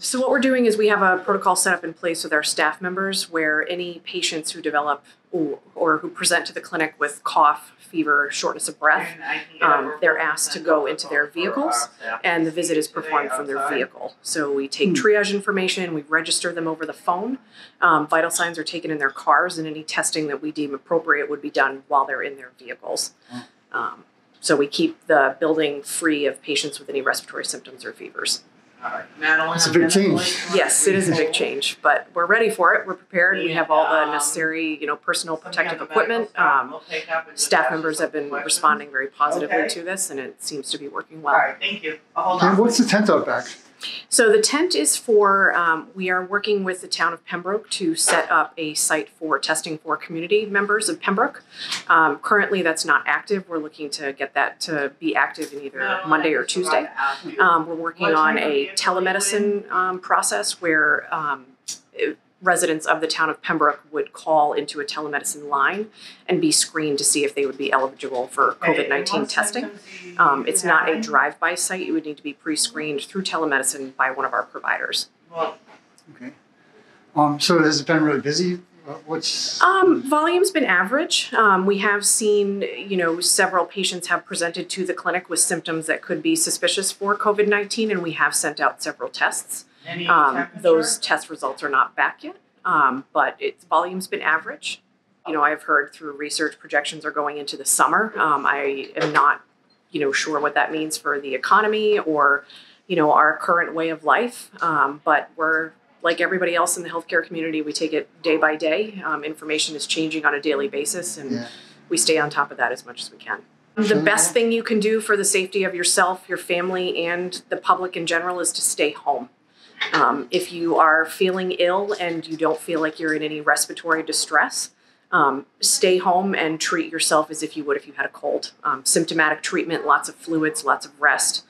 So what we're doing is we have a protocol set up in place with our staff members where any patients who develop or, or who present to the clinic with cough, fever, shortness of breath, um, they're asked to go into their vehicles and the visit is performed from their vehicle. So we take triage information, we register them over the phone. Um, vital signs are taken in their cars, and any testing that we deem appropriate would be done while they're in their vehicles. Um, so we keep the building free of patients with any respiratory symptoms or fevers. It's a big change. Yes, it is a big change, but we're ready for it. We're prepared. We have all the necessary, you know, personal protective equipment. Um, staff members have been responding very positively to this, and it seems to be working well. All right, thank you. I'll hold on. And what's the tent out back? So the tent is for, um, we are working with the town of Pembroke to set up a site for testing for community members of Pembroke. Um, currently, that's not active. We're looking to get that to be active in either Monday or Tuesday. Um, we're working on a telemedicine um, process where um, residents of the town of Pembroke would call into a telemedicine line and be screened to see if they would be eligible for COVID 19 testing. Um, it's not a drive by site, you would need to be pre screened through telemedicine by one of our providers. Okay. Um, so has it been really busy? What's Um, volume's been average. Um, we have seen, you know, several patients have presented to the clinic with symptoms that could be suspicious for COVID 19, and we have sent out several tests. Um, those test results are not back yet, um, but its volume's been average. You know, I've heard through research projections are going into the summer. Um, I am not, you know, sure what that means for the economy or, you know, our current way of life. Um, but we're like everybody else in the healthcare community. We take it day by day. Um, information is changing on a daily basis, and Yeah. we stay on top of that as much as we can. The best thing you can do for the safety of yourself, your family, and the public in general is to stay home. Um, if you are feeling ill and you don't feel like you're in any respiratory distress, um, stay home and treat yourself as if you would if you had a cold. Um, symptomatic treatment, lots of fluids, lots of rest.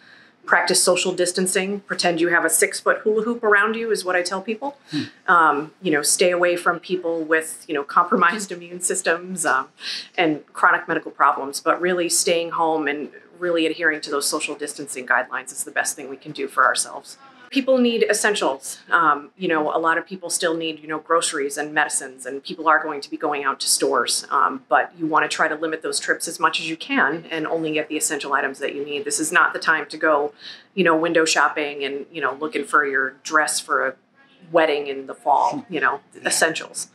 Practice social distancing. Pretend you have a six foot hula hoop around you, is what I tell people. Um, you know, stay away from people with you know compromised immune systems um, and chronic medical problems. But really, staying home and really adhering to those social distancing guidelines is the best thing we can do for ourselves people need essentials. Um, you know, a lot of people still need, you know, groceries and medicines, and people are going to be going out to stores. Um, but you want to try to limit those trips as much as you can and only get the essential items that you need. This is not the time to go, you know, window shopping and, you know, looking for your dress for a wedding in the fall, you know, essentials.